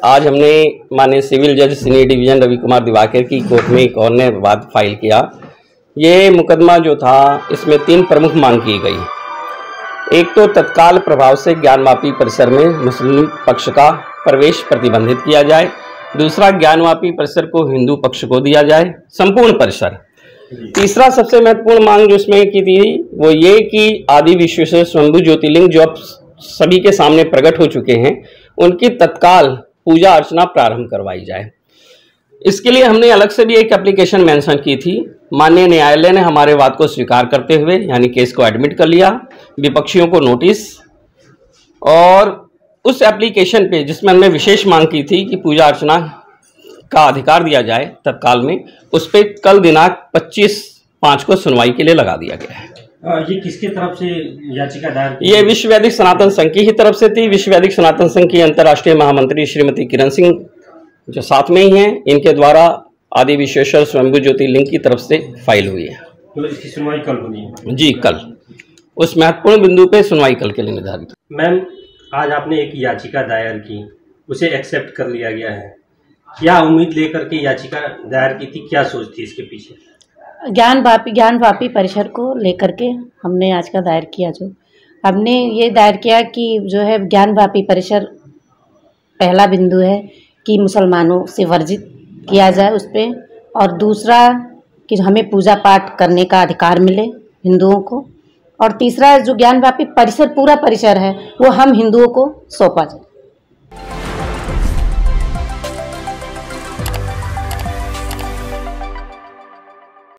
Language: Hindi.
आज हमने माननीय सिविल जज सीनियर डिवीज़न रवि कुमार दिवाकर की कोर्ट में एक और ने वाद फ़ाइल किया। ये मुकदमा जो था इसमें तीन प्रमुख मांग की गई। एक तो तत्काल प्रभाव से ज्ञानवापी परिसर में मुस्लिम पक्ष का प्रवेश प्रतिबंधित किया जाए। दूसरा ज्ञानवापी परिसर को हिंदू पक्ष को दिया जाए। संपूर्ण परिसर। तीसरा सबसे महत्वपूर्ण मांग जो इसमें की थी वो ये कि आदि विश्वेश्वर स्वयंभू ज्योतिर्लिंग जो अब सभी के सामने प्रकट हो चुके हैं उनकी तत्काल पूजा अर्चना प्रारंभ करवाई जाए। इसके लिए हमने अलग से भी एक एप्लीकेशन मेंशन की थी। माननीय न्यायालय ने हमारे वाद को स्वीकार करते हुए, यानी केस को एडमिट कर लिया, विपक्षियों को नोटिस और उस एप्लीकेशन पे जिसमें हमने विशेष मांग की थी कि पूजा अर्चना का अधिकार दिया जाए तत्काल में, उस पर कल दिनांक 25 पाँच को सुनवाई के लिए लगा दिया गया है। ये किसके तरफ़ से याचिका दायर की ये विश्व वैदिक सनातन संघ की ही तरफ़ से थी। विश्व वैदिक सनातन संघ की अंतर्राष्ट्रीय महामंत्री श्रीमती किरण सिंह जो साथ में ही हैं इनके द्वारा आदि विश्वेश्वर स्वयंभू ज्योतिर्लिंग की तरफ़ से फ़ाइल हुई है। तो इसकी सुनवाई कल होनी है। जी कल। उस महत्वपूर्ण बिंदु पे सुनवाई कल के लिए निर्धारित मैम आज आपने एक याचिका दायर की उसे एक्सेप्ट कर लिया गया है। क्या उम्मीद लेकर के याचिका दायर की थी? क्या सोच थी इसके पीछे? ज्ञान वापी ज्ञान वापी परिसर को लेकर के हमने आज का दायर किया जो। हमने ये दायर किया कि जो है ज्ञान वापी परिसर पहला बिंदु है कि मुसलमानों से वर्जित किया जाए उस पर और दूसरा कि हमें पूजा पाठ करने का अधिकार मिले हिंदुओं को और तीसरा जो ज्ञान वापी परिसर पूरा परिसर है, वो हम हिंदुओं को सौंपा जाए।